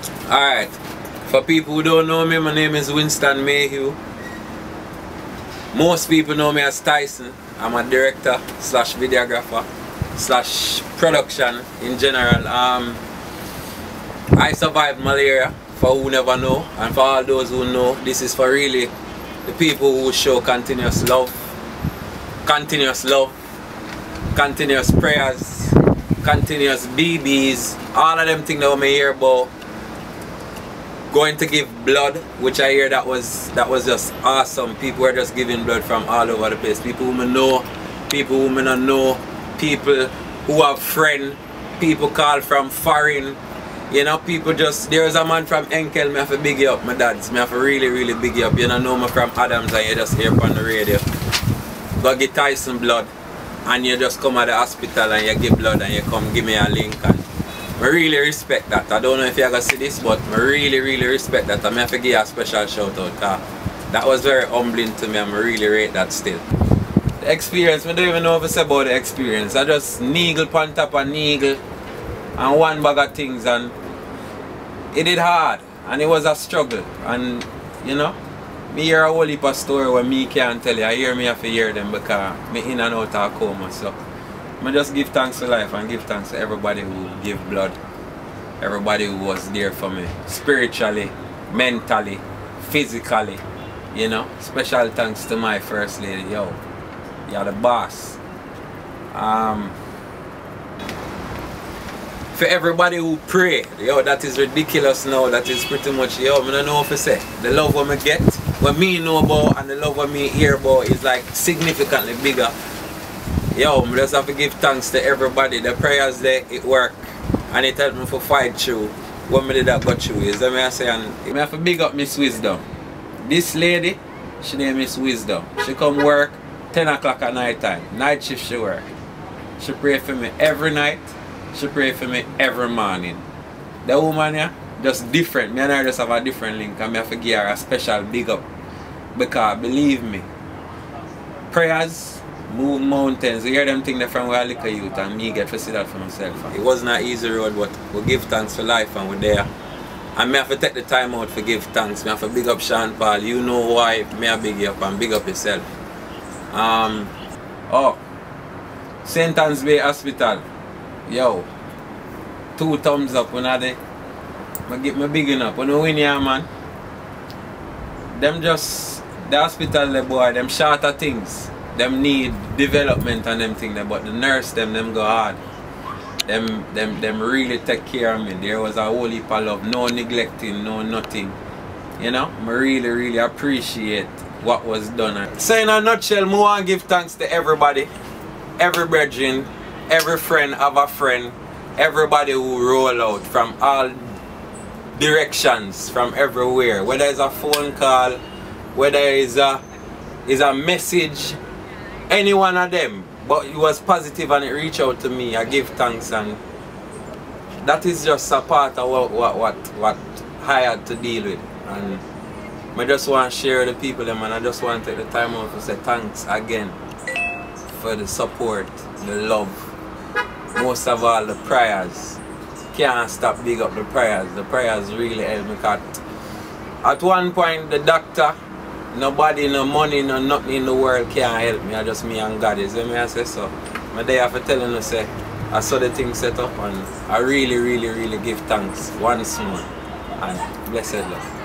Alright, for people who don't know me, my name is Winston Mayhew. Most people know me as Tyson. I'm a director slash videographer slash production in general. Um, I survived malaria for who never know and for all those who know this is for really the people who show continuous love continuous love continuous prayers continuous BBs all of them things that we hear about going to give blood which I hear that was that was just awesome. People were just giving blood from all over the place. People who know people who me not know people who have friend people call from foreign. You know people just there's a man from Enkel me have to big you up my dads. Me have to really really big you up. You know know me from Adams and you just hear on the radio. Go get Tyson blood and you just come at the hospital and you give blood and you come give me a link and I really respect that. I don't know if you're gonna see this, but I really, really respect that. I'm have to give you a special shout out. That was very humbling to me and I really rate that still. The experience, I don't even know if it's about the experience. I just needle on top of needle and one bag of things and it did hard and it was a struggle and you know me hear a whole heap of story where me can't tell you. I hear me have to hear them because me in and out of coma so I just give thanks to life and give thanks to everybody who give blood. Everybody who was there for me. Spiritually, mentally, physically. You know. Special thanks to my first lady. Yo. You're the boss. Um for everybody who pray, yo, that is ridiculous now. That is pretty much, yo, I don't know what to say. The love what I get, what me know about and the love what me hear about is like significantly bigger Yo, I just have to give thanks to everybody. The prayers there, it work. And it helped me to fight through what me did that got through. Is that me I say? And I have to big up Miss Wisdom. This lady, she name Miss Wisdom. She come work 10 o'clock at night time. Night shift she work. She pray for me every night. She pray for me every morning. The woman yeah, just different. Me and her just have a different link and I have to give her a special big up. Because believe me, prayers move mountains. You hear them thing from where I look at youth and me get to see that for myself. It wasn't an easy road but we give thanks for life and we're there. And me have to take the time out to give thanks. Me have to big up Sean Paul. You know why me I big you up and big up yourself. Um oh St. Ann's Bay Hospital. Yo. Two thumbs up when I there. I get me big enough. When we win here man. Them just the hospital the boy, them shorter things them need development and them thing there, but the nurse them them go hard. Them them them really take care of me. There was a whole heap of love no neglecting no nothing. You know I really really appreciate what was done. So in a nutshell I want to give thanks to everybody every brethren every friend of a friend everybody who roll out from all directions from everywhere. Whether it's a phone call whether it's a is a message any one of them but it was positive and it reached out to me I give thanks and that is just a part of what what what, what I had to deal with and I just want to share the people them and I just want to take the time out to say thanks again for the support, the love, most of all the prayers. Can't stop big up the prayers. The prayers really help me cut. At one point the doctor Nobody, no money, no nothing in the world can help me. I just me and God. Is me I say so. My day after telling you say I saw the thing set up and I really, really, really give thanks once more. And blessed love.